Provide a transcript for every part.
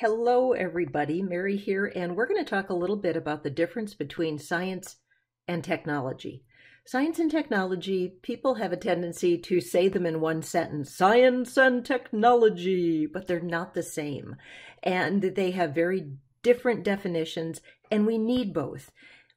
Hello, everybody. Mary here, and we're going to talk a little bit about the difference between science and technology. Science and technology, people have a tendency to say them in one sentence science and technology, but they're not the same. And they have very different definitions, and we need both.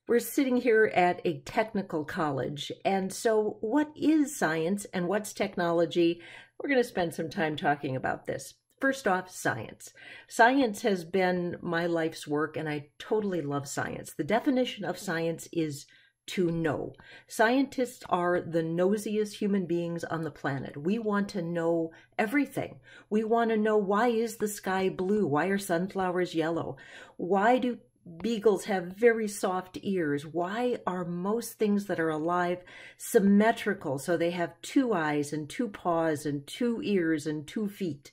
We're sitting here at a technical college, and so what is science and what's technology? We're going to spend some time talking about this. First off, science. Science has been my life's work, and I totally love science. The definition of science is to know. Scientists are the nosiest human beings on the planet. We want to know everything. We want to know why is the sky blue? Why are sunflowers yellow? Why do beagles have very soft ears? Why are most things that are alive symmetrical? So they have two eyes and two paws and two ears and two feet.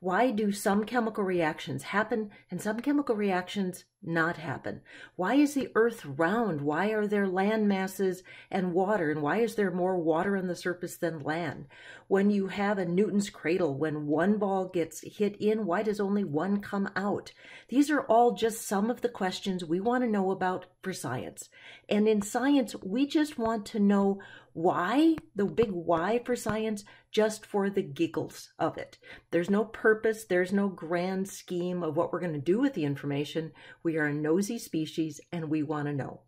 Why do some chemical reactions happen and some chemical reactions not happen? Why is the earth round? Why are there land masses and water? And why is there more water on the surface than land? When you have a Newton's cradle, when one ball gets hit in, why does only one come out? These are all just some of the questions we want to know about for science. And in science, we just want to know why, the big why for science, just for the giggles of it. There's no purpose, there's no grand scheme of what we're going to do with the information. We are a nosy species and we want to know.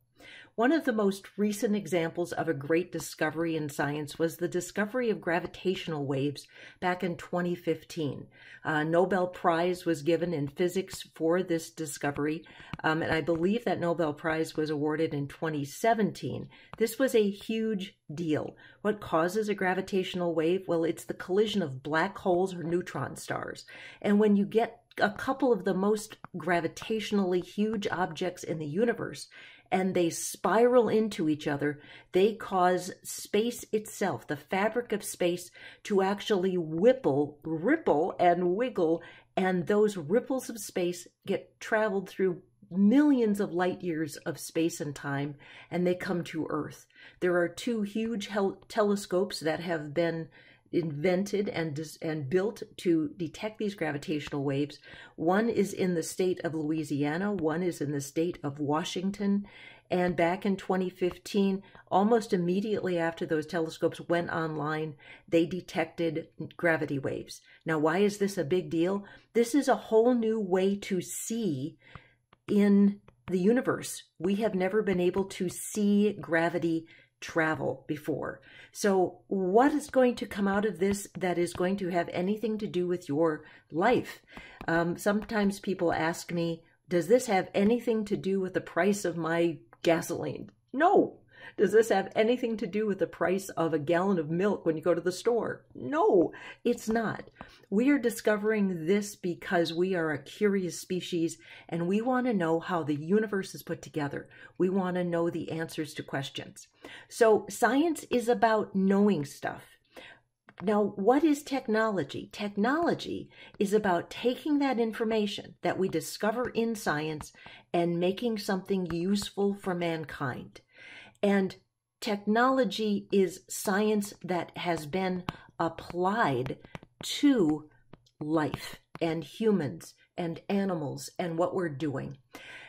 One of the most recent examples of a great discovery in science was the discovery of gravitational waves back in 2015. A Nobel Prize was given in physics for this discovery, um, and I believe that Nobel Prize was awarded in 2017. This was a huge deal. What causes a gravitational wave? Well, it's the collision of black holes or neutron stars. And when you get a couple of the most gravitationally huge objects in the universe and they spiral into each other, they cause space itself, the fabric of space, to actually whipple, ripple, and wiggle. And those ripples of space get traveled through millions of light years of space and time, and they come to Earth. There are two huge telescopes that have been invented and and built to detect these gravitational waves. One is in the state of Louisiana, one is in the state of Washington. And back in 2015, almost immediately after those telescopes went online, they detected gravity waves. Now, why is this a big deal? This is a whole new way to see in the universe. We have never been able to see gravity travel before. So, what is going to come out of this that is going to have anything to do with your life? Um, sometimes people ask me, Does this have anything to do with the price of my gasoline? No. Does this have anything to do with the price of a gallon of milk when you go to the store? No, it's not. We are discovering this because we are a curious species and we want to know how the universe is put together. We want to know the answers to questions. So, science is about knowing stuff. Now, what is technology? Technology is about taking that information that we discover in science and making something useful for mankind. And technology is science that has been applied to life and humans and animals and what we're doing.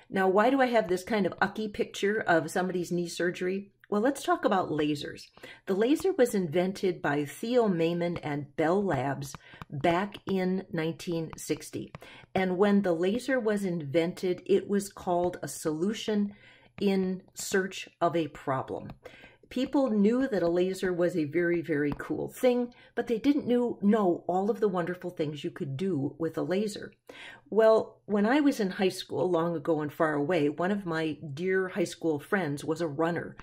Now, why do I have this kind of ucky picture of somebody's knee surgery? Well, let's talk about lasers. The laser was invented by Theo Maiman and Bell Labs back in 1960. And when the laser was invented, it was called a solution in search of a problem. People knew that a laser was a very, very cool thing, but they didn't knew, know all of the wonderful things you could do with a laser. Well, when I was in high school, long ago and far away, one of my dear high school friends was a runner.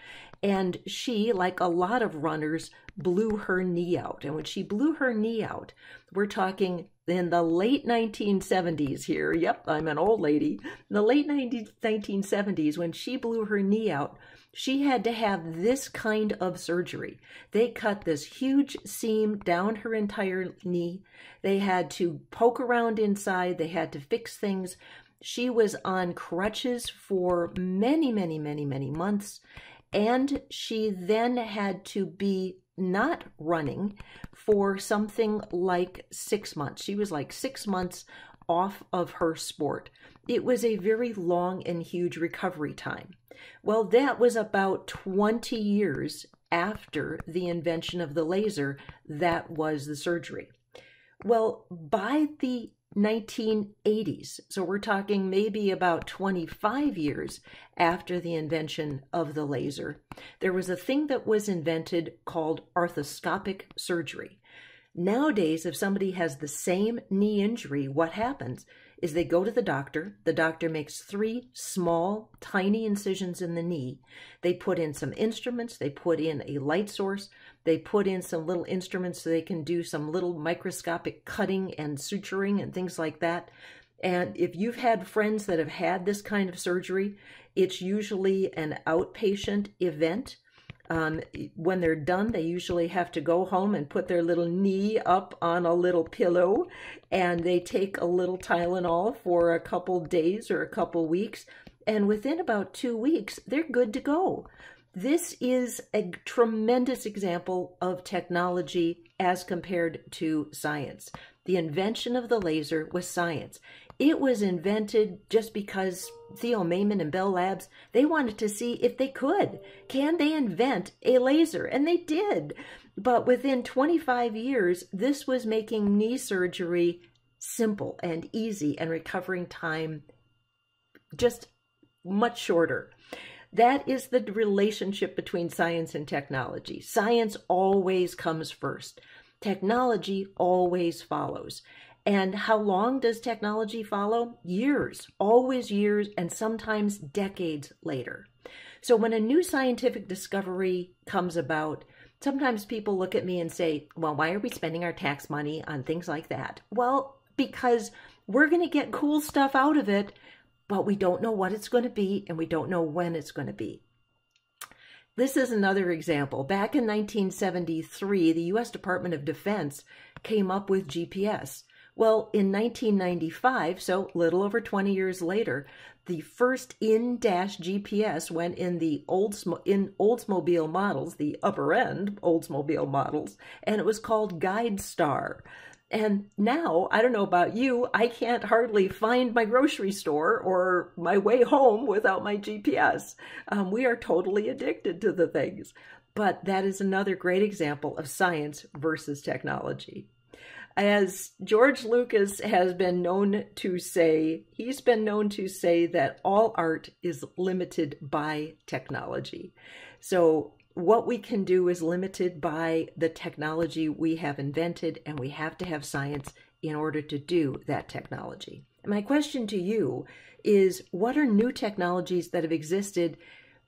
And she, like a lot of runners, blew her knee out. And when she blew her knee out, we're talking in the late 1970s here. Yep, I'm an old lady. In the late 1970s, when she blew her knee out, she had to have this kind of surgery. They cut this huge seam down her entire knee. They had to poke around inside. They had to fix things. She was on crutches for many, many, many, many months. And she then had to be not running for something like six months. She was like six months off of her sport, it was a very long and huge recovery time. Well, that was about 20 years after the invention of the laser. That was the surgery. Well, by the 1980s, so we're talking maybe about 25 years after the invention of the laser, there was a thing that was invented called arthroscopic surgery. Nowadays, if somebody has the same knee injury, what happens is they go to the doctor. The doctor makes three small, tiny incisions in the knee. They put in some instruments, they put in a light source, they put in some little instruments so they can do some little microscopic cutting and suturing and things like that. And if you've had friends that have had this kind of surgery, it's usually an outpatient event um, when they're done, they usually have to go home and put their little knee up on a little pillow and they take a little Tylenol for a couple days or a couple weeks. And within about two weeks, they're good to go. This is a tremendous example of technology as compared to science. The invention of the laser was science. It was invented just because Theo Maiman and Bell Labs, they wanted to see if they could. Can they invent a laser? And they did. But within 25 years, this was making knee surgery simple and easy and recovering time just much shorter. That is the relationship between science and technology. Science always comes first. Technology always follows. And how long does technology follow? Years, always years, and sometimes decades later. So when a new scientific discovery comes about, sometimes people look at me and say, well, why are we spending our tax money on things like that? Well, because we're going to get cool stuff out of it, but we don't know what it's going to be and we don't know when it's going to be. This is another example. Back in 1973, the U.S. Department of Defense came up with GPS. Well, in 1995, so little over 20 years later, the first in-dash GPS went in the in Oldsmobile models, the upper end Oldsmobile models, and it was called GuideStar. And now, I don't know about you, I can't hardly find my grocery store or my way home without my GPS. Um, we are totally addicted to the things. But that is another great example of science versus technology as George Lucas has been known to say, he's been known to say that all art is limited by technology. So, what we can do is limited by the technology we have invented, and we have to have science in order to do that technology. My question to you is what are new technologies that have existed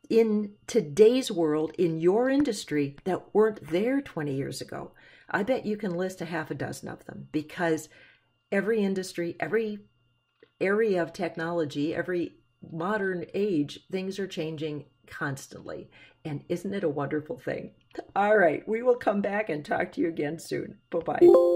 in today's world, in your industry, that weren't there 20 years ago? I bet you can list a half a dozen of them because every industry, every area of technology, every modern age, things are changing constantly. And isn't it a wonderful thing? All right, we will come back and talk to you again soon. Bye bye.